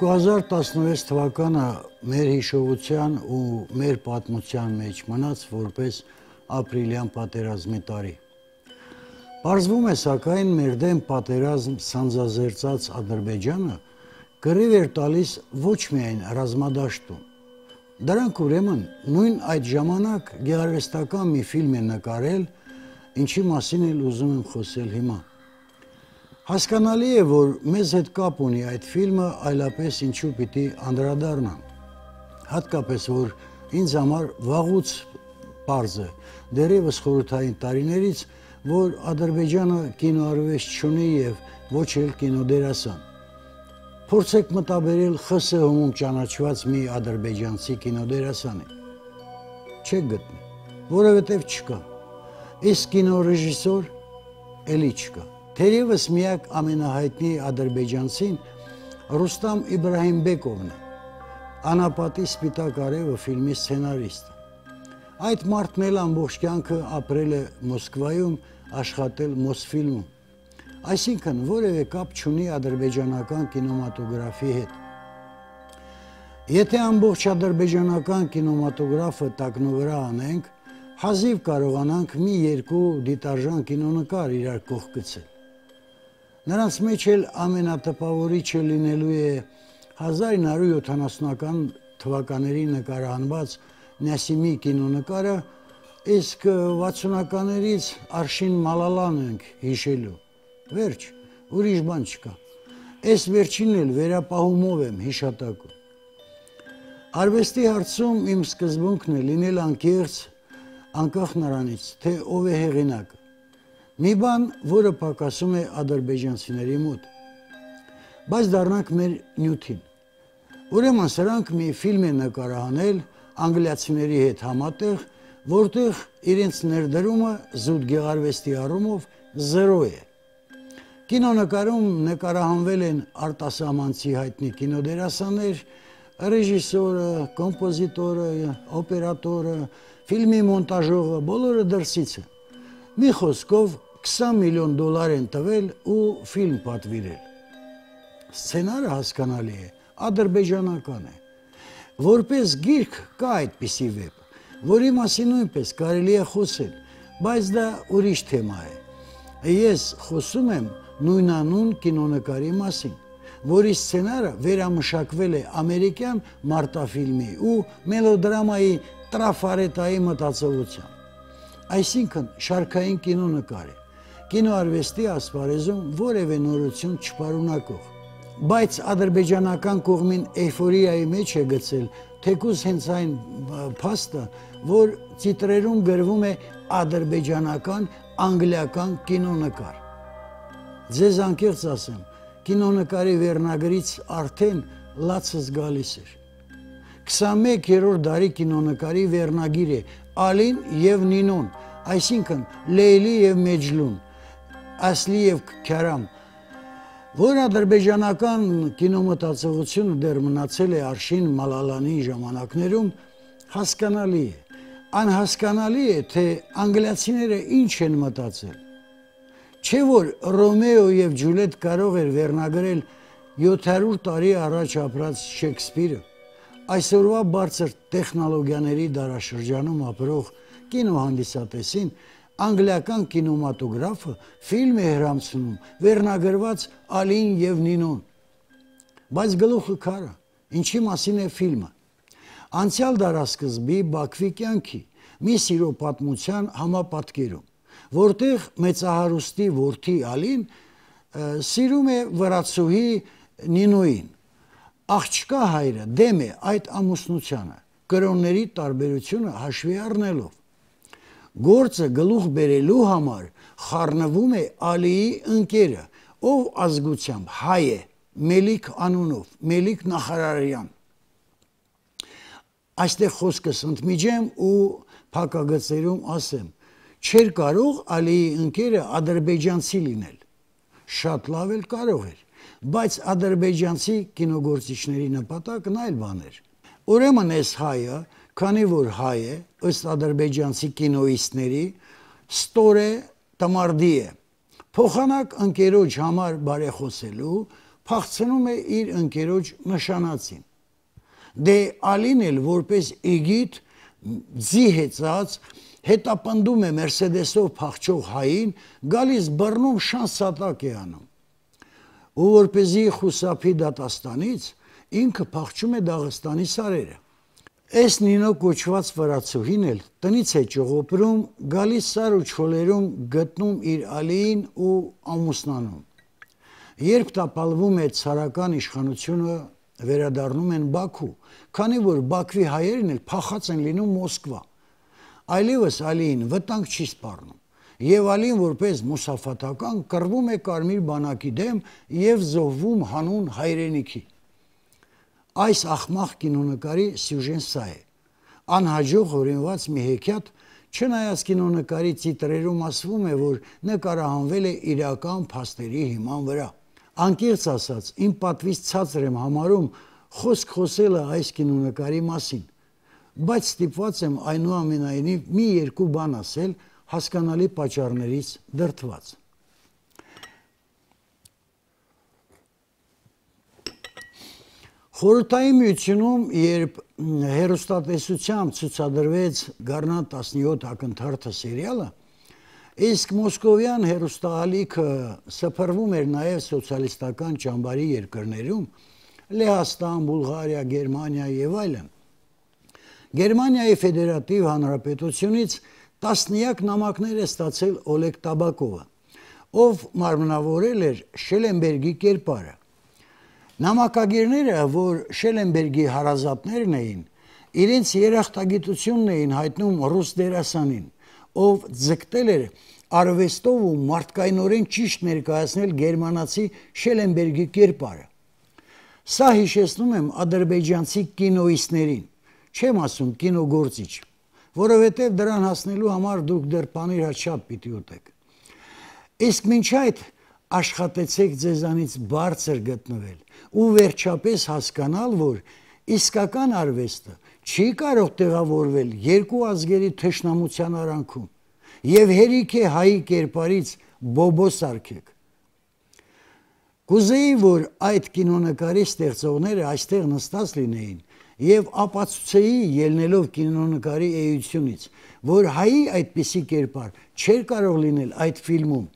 2016 թվականը մեր հիշողության ու մեր պատմության մեջ մնաց որպես ապրիլյան պատերազմի տարի։ Պարզվում է սակայն մեր դեմ պատերազմ սանձազերծած Ադրբեջանը գրիվ էր տալիս ոչ միայն ռազմադաշտում։ Դրանք ուրեմն նույն այդ ժամանակ գեղարվեստական մի ֆիլմ է նկարել, ինչի մասին էլ ուզում եմ խոսել հիմա։ Հասկանալի է, որ մեզ հետ կապ ունի այդ ֆիլմը, այլապես ինչու պիտի անդրադառնամ։ Հատկապես որ ինձ համար վաղուց པարզ է, դերևս խորհրդային տարիներից, որ Ադրբեջանը կինոարվեստ չունի եւ ոչ էլ կինոդերասան։ Փորձեք մտաբերել ԽՍՀՄ-ում ճանաչված մի ադրբեջանցի կինոդերասանի։ Չեք գտնի, որովհետև չկա։ Իսկ կինոռեժիսոր էլի չկա։ Թերևս միակ ամենահայտնի ադրբեջանցին Ռուստամ Իբրահիմբեկովն է, Անապատի Սպիտակ արևը ֆիլմի սցենարիստը։ Այդ մարդն էլ ամբողջ կյանքը ապրել է Մոսկվայում, աշխատել Մոսֆիլմում։ Այսինքն որևէ կապ չունի ադրբեջանական կինեմատոգրաֆի հետ։ Եթե ամբողջ ադրբեջանական կինեմատոգրաֆը տակնովրա անենք, հազիվ կարողանանք մի երկու դիտարժան կինոնկար իրար կողք գցել։ Նրանց մեջ էլ ամենատպավորիչը լինելու է 1970-ական թվականների նկարահանված Նասիմի կինոնկարը, իսկ 60-ականներից Արշին Մալալան ենք հիշելու։ Վերջ, ուրիշ բան չկա։ Այս վերջինն էլ վերապահումով եմ հիշատակում։ Արվեստի հարցում իմ սկզբունքն է լինել անկեղծ, անկախ նրանից, թե ով է հեղինակը։ Մի բան, որը պակասում է ադրբեջանցիների մոտ։ Բայց դառնանք մեր նյութին։ Ուրեմն սրանք մի ֆիլմ են նկարահանել անգլիացիների հետ համատեղ, որտեղ իրենց ներդրումը զուտ գեղարվեստի առումով 0 է։ Կինոնկարում նկարահանվել են արտասահմանցի հայտնի կինոդերասաններ, ռեժիսորը, կոմպոզիտորը, օպերատորը, ֆիլմի մոնտաժողը, բոլորը դրսից են։ Մի խոսքով 20 միլիոն դոլար են տվել ու ֆիլմ պատվիրել։ Սցենարը հասկանալի է, ադրբեջանական է։ Որպես գիրք կա այդպիսի վեպ, որի մասին նույնպես կարելի է խոսել, բայց դա ուրիշ թեմա է։ Ես խոսում եմ նույնանուն կինոնկարի մասին, որի սցենարը վերամշակվել է ամերիկյան մարտաֆիլմի ու մելոդրամայի տրաֆարետայի մտածողությամբ։ Այսինքն շարքային կինոնկար է կինոարվեստի ասպարեզում որևէ նորություն չպարունակող։ Բայց ադրբեջանական կողմին էйֆորիայի մեջ է գցել թեկուզ հենց այն փաստը, որ տիտրերում գրվում է ադրբեջանական անգլիական կինոնկար։ Ձեզ անկեղծ ասեմ, կինոնկարի վերնագրից արդեն լացս գալիս էր։ 21-րդ դարի կինոնկարի վերնագիր է Ալին եւ Նինոն, այսինքն Լեյլի եւ Մեջլուն Ասլի եւ Քարամ, որ ադրբեջանական կինոմտածողությունը դեռ մնացել է Արշին Մալալանի ժամանակներում, հասկանալի է։ Անհասկանալի է, թե անգլիացիները ինչ են մտածել։ Չէ որ Ռոմեո եւ Ջուլիետ կարող էր վերնագրել 700 տարի առաջ ապրած Շեքսպիրը։ Այսօրվա բարձր տեխնոլոգիաների դարաշրջանում ապրող կինոհանդիսատեսին անգլիական կինոմատոգրաֆը ֆիլմ է հրամցնում վերնագրված Ալին եւ Նինոն։ Բայց գլուխը քարը, ինչի մասին է ֆիլմը։ Անցյալ դարաշրջանի Բաքվի կյանքի մի սիրո պատմության համապատկերում, որտեղ մեծահարուստի որդի Ալին սիրում է վրացուհի Նինոին։ Աղջկա հայրը դեմ է այդ ամուսնությանը, կրոնների տարբերությունը հաշվի առնելով գործը գլուխ բերելու համար խառնվում է Ալիի ընկերը, ով ազգությամբ հայ է, Մելիք անունով, Մելիք Նախարարյան։ Այստեղ խոսքս ընդմիջեմ ու փակագծերում ասեմ, չէր կարող Ալիի ընկերը ադրբեջանցի լինել։ Շատ լավ էլ կարող էր, բայց ադրբեջանցի կինոգործիչների նպատակն այլ բան էր։ Ուրեմն այս հայը քանի որ հայ է, ըստ ադրբեջանցի կինոիստների, ստոր է, տմարդի է։ Փոխանակ ընկերոջ համար բարեխոսելու, փախցնում է իր ընկերոջ նշանացին։ Դե Ալին էլ որպես իգիտ ձի հեծած հետապնդում է Մերսեդեսով փախչող հային, գալիս բռնում շանսատակ է անում։ Ու որպեսի խուսափի դատաստանից ինքը փախչում է Դաղստանի սարերը։ Այս Նինո կոչված վրացուհին էլ տնից է ճողոպրում, գալիս սար ու չոլերում գտնում իր ալիին ու ամուսնանում։ Երբ տապալվում է ցարական իշխանությունը, վերադառնում են Բաքու, քանի որ Բաքվի հայերն էլ փախած են լինում Մոսկվա այլևս Ալիին վտանգ չի սպառնում։ Եվ Ալին որպես մուսաֆատական կռվում է կարմիր բանակի դեմ եւ զոհվում հանուն հայրենիքի։ Այս ախմախ կինոնկարի սյուժեն սա է։ Անհաջող օրինված մի հեքիաթ Չնայած կինոնկարի տիտրերում ասվում է, որ նկարահանվել է իրական փաստերի հիման վրա։ Անկեղծ ասած, իմ պատվից ցածր եմ համարում խոսք խոսելը այս կինոնկարի մասին բայց ստիպված եմ այնուամենայնիվ մի երկու բան ասել հասկանալի պատճառներից դրթված։ Խորհրդային միությունում, երբ հերոստատեսությամբ ցուցադրվեց Գառնան 17 ակնթարթը սերիալը, իսկ մոսկովյան հերոստալիքը սփռվում էր նաև սոցիալիստական ճամբարի երկրներում, Լեհաստան, Բուլղարիա, Գերմանիա եւ այլն Գերմանիայի ֆեդերատիվ հանրապետությունից տասնյակ նամակներ է ստացել Օլեգ Տաբակովը, ով մարմնավորել էր Շելենբերգի կերպարը։ Նամակագիրները, որ Շելենբերգի հարազատներն էին, իրենց երախտագիտությունն էին հայտնում ռուս դերասանին, ով ձգտել էր արվեստով ու մարդկայնորեն ճիշտ ներկայացնել գերմանացի Շելենբերգի կերպարը։ Սա հիշեցնում եմ ադրբեջանցի կինոիստներին, չեմ ասում կինոգործիչ, որովհետև դրան հասնելու համար դուք դեռ պանիր հաչապ պիտի ուտեք։ Իսկ մինչ այդ աշխատեցեք ձեզանից բարձր գտնվել ու վերջապես հասկանալ, որ իսկական արվեստը չի կարող տեղավորվել երկու ազգերի թշնամության արանքում եւ հերիք է հայի կերպարից բոբո սարքեք։ Կուզեի, որ այդ կինոնակարի ստեղծողները այստեղ նստած լինեին եւ ապացուցեի ելնելով կինոնկարի էությունից, որ հայի այդպիսի կերպար չէր կարող լինել այդ ֆիլմում։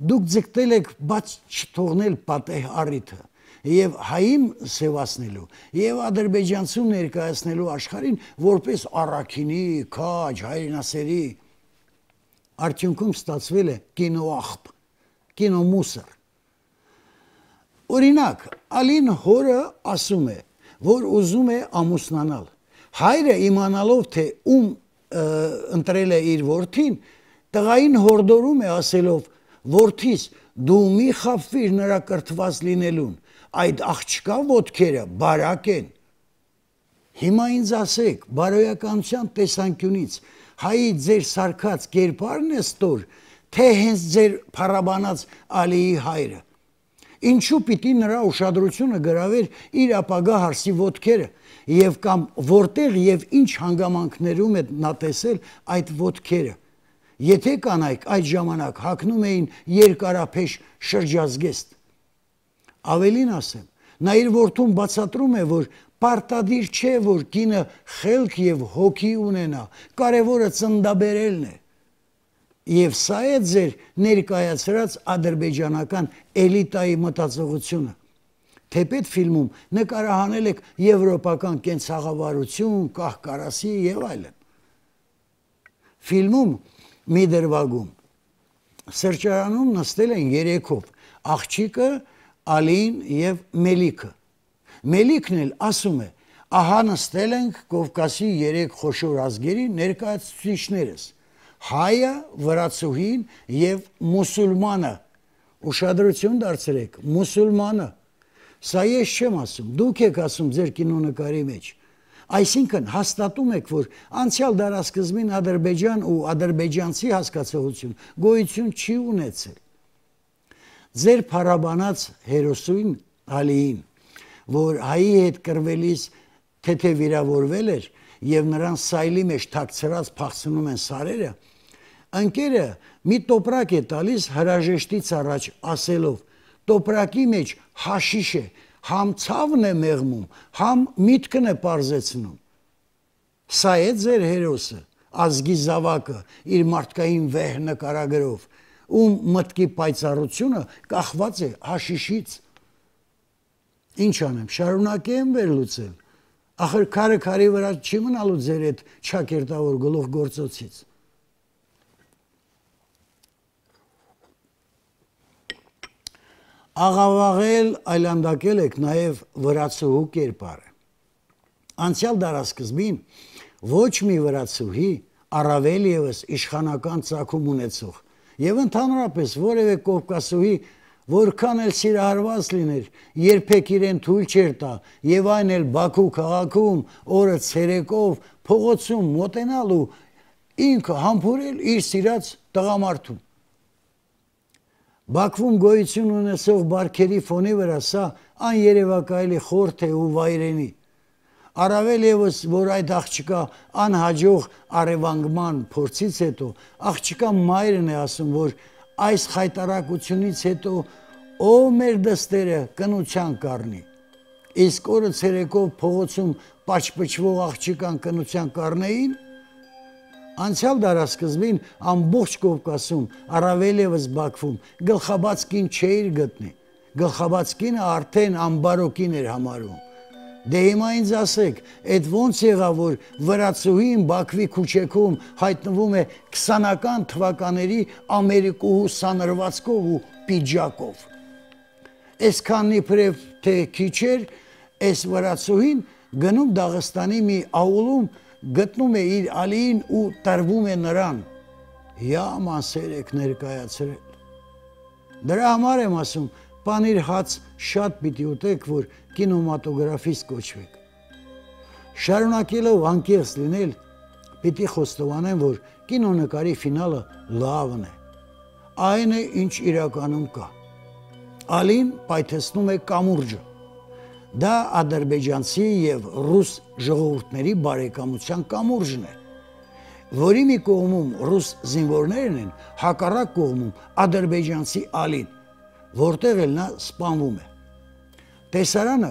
Դուք ձգտել եք բաց չթողնել պատեհ առիթը եւ հային սևացնելու եւ ադրբեջանցու ներկայացնելու աշխարհին որպես առաքինի, քաջ, հայրենասերի արդյունքում ստացվել է կինոախբ, կինոմուսր։ Օրինակ, Ալին հորը ասում է որ ուզում է ամուսնանալ։ Հայրը իմանալով թե ում ընտրել է իր որդին, տղային հորդորում է ասելով. «Որդիս, դու մի խափվիր նրա կրթված լինելուն, այդ աղջկա ոտքերը բարակ են»։ Հիմա ինձ ասեք, բարոյականության տեսանկյունից հայի ձեր սարկած կերպարն է ստոր, թե հենց ձեր փառաբանած Ալիի հայրը։ Ինչու պիտի նրա ուշադրությունը գրավեր իր ապագա հարսի ոտքերը եւ կամ որտեղ եւ ինչ հանգամանքներում է նա տեսել այդ ոտքերը։ Եթե կանայք այդ ժամանակ հակնում էին երկարափեշ շրջազգեստ։ Ավելին ասեմ, նա իր որդուն բացատրում է, որ պարտադիր չէ, որ կինը խելք եւ հոգի ունենա, կարևորը ծնդաբերելն է։ Եվ սա է ձեր ներկայացրած ադրբեջանական էլիտայի մտածողությունը։ Թեպետ ֆիլմում նկարահանել եք եվրոպական կենցաղավարություն, կահկարասի եւ այլն։ Ֆիլմում մի դրվագում սրճարանում նստել են երեքով աղջիկը, Ալին եւ Մելիքը։ Մելիքն էլ ասում է. ահա նստել ենք Կովկասի երեք խոշոր ազգերի ներկայացուցիչներս հայը, վրացուհին եւ մուսուլմանը։ Ուշադրություն դարձրեք, մուսուլմանը։ Սա ես չեմ ասում, դուք եք ասում ձեր կինոնկարի մեջ։ Այսինքն հաստատում եք, որ անցյալ դարաշրջանին Ադրբեջան ու ադրբեջանցի հասկացողություն գոյություն չի ունեցել։ Ձեր փարաբանած հերոսույն Ալիին, որ հայի հետ կրվելիս թեթե վիրավորվել էր եւ նրան սայլի մեջ թաքցրած փախցնում են սարերը, ընկերը մի տոպրակ է տալիս հրաժեշտից առաջ ասելով. տոպրակի մեջ հաշիշ է, համ ցավն է մեղմում, համ միտքն է parzեցնում։ Սա է ձեր հերոսը, ազգի զավակը, իր մարդկային վեհ նկարագրով, ում մտքի պայծառությունը կախված է հաշիշից։ Ինչ անեմ, շարունակեմ վերլուծել։ Ախր քարը քարի վրա չի մնալու ձեր այդ ճակերտավոր գլուխ գործոցից։ Աղավաղել այլանդակել եք նաև վրացուհու կերպարը։ Անցյալ դարաշրջին ոչ մի վրացուհի առավել եւս իշխանական ցակում ունեցող եւ ընդհանրապես որևէ կովկասուհի որքան էլ սիրահարված լիներ, երբեք իրեն թույլ չէր տա եւ այն էլ Բաքու քաղաքում օրը ցերեկով փողոցում մոտենալու ինքը համբուրել իր սիրած տղամարդուն Բաքվում գոյություն ունեցող բարքերի ֆոնի վրա սա աներևակայելի խորթ է ու վայրենի Առավել եւս, որ այդ աղջկա անհաջող արևանգման փորձից հետո աղջկա մայրն է ասում, որ այս խայտարակությունից հետո ով մեր դստերը կնության կառնի։ Իսկ օրը ցերեկով փողոցում պաչպչվող աղջկան կնության կառնեին, Անցյալ դարաշրջին ամբողջ Կովկասում, առավել եւս Բաքվում գլխաբաց կին չէիր գտնի։ Գլխաբաց կինը արդեն ամբարոկին էր համարում Դե հիմա ինձ ասեք, այդ ոնց եղավ որ վրացուհին Բաքվի քուչեքում հայտնվում է 20-ական թվականների Ամերիկուհու սանրվածքով ու պիջակով։ Այսքանի պրև թե քիչեր այս վրացուհին գնում Դաղստանի մի աուլում գտնում է իր ալին ու տրվում է նրան։ Յաման սերեք ներկայացրել։ Դրա համար եմ ասում, Պանիր հաց շատ պիտի ուտեք, որ կինոմատոգրաֆիստ կոչվեք։ Շարունակելով անկեղծ լինել, պիտի խոստովանեմ, որ կինոնկարի ֆինալը լավն է։ Այն է, ինչ իրականում կա։ Ալին պայթեցնում է կամուրջը։ Դա ադրբեջանցի եւ ռուս ժողովուրդների բարեկամության կամուրջն է որի մի կողմում ռուս զինվորներն են, հակառակ կողմում ադրբեջանցի ալին որտեղ էլ նա սպանվում է։ Տեսարանը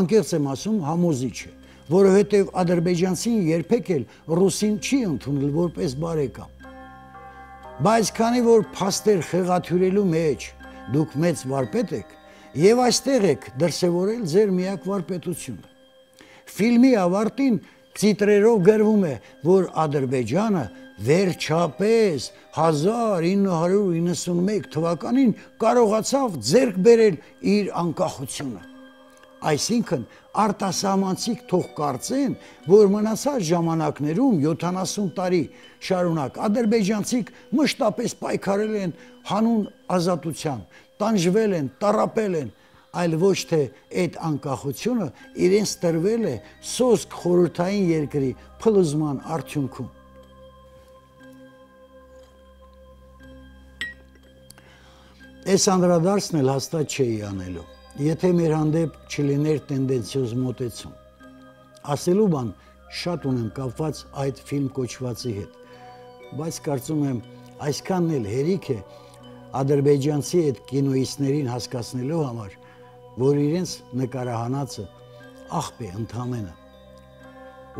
անկեղծ եմ ասում համոզիչ է, որովհետև ադրբեջանցին երբեք էլ ռուսին չի ընդունել որպես բարեկամ։ Բայց քանի որ փաստեր խեղաթյուրելու մեջ դուք մեծ վարպետ եք եւ այստեղ եք դրսեւորել ձեր միակ վարպետությունը։ Ֆիլմի ավարտին ցիտրերով գրվում է, որ Ադրբեջանը վերջապես 1991 թվականին կարողացավ ձեռք բերել իր անկախությունը։ Այսինքն արտասահմանցիք թող կարծեն, որ մնացած ժամանակներում 70 տարի շարունակ ադրբեջանցիք մշտապես պայքարել են հանուն ազատության, տանջվել են, տարապել են, այլ ոչ թե այդ անկախությունը իրենց տրվել է սոսկ խորհրդային երկրի փլուզման արդյունքում։ Այս անդրադարձն էլ հաստատ չէի անելու, եթե մեր հանդեպ չլիներ տենդենցիոզ մոտեցում։ Ասելու բան շատ ունեմ կապված այդ ֆիլմ կոչվածի հետ, բայց կարծում եմ այսքանն էլ հերիք է ադրբեջանցի այդ կինոիստներին հասկացնելու համար, որ իրենց նկարահանածը աղբ է ընդամենը։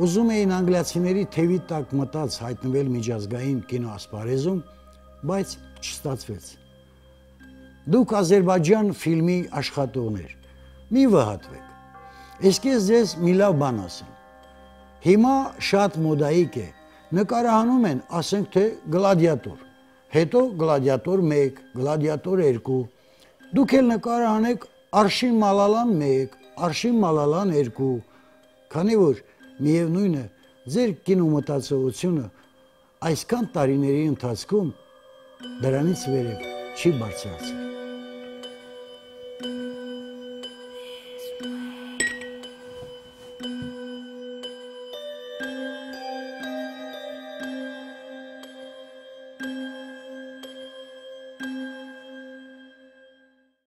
Ուզում էին անգլիացիների թևի տակ մտած հայտնվել միջազգային կինոասպարեզում, բայց չստացվեց։ Դուք Ադրբեջան ֆիլմի աշխատողներ։ Մի վհատվեք։ Իսկ ես ձեզ մի լավ բան ասեմ։ Հիմա շատ մոդայիկ է։ Նկարահանում են, ասենք թե գլադիատոր։ Հետո գլադիատոր 1, գլադիատոր 2։ Դուք էլ նկարահանեք Արշին Մալալան 1, Արշին Մալալան 2։ Քանի որ միևնույն է, ձեր կինոմտածողությունը այսքան տարիների ընթացքում դրանից վերև չի բարձրացել։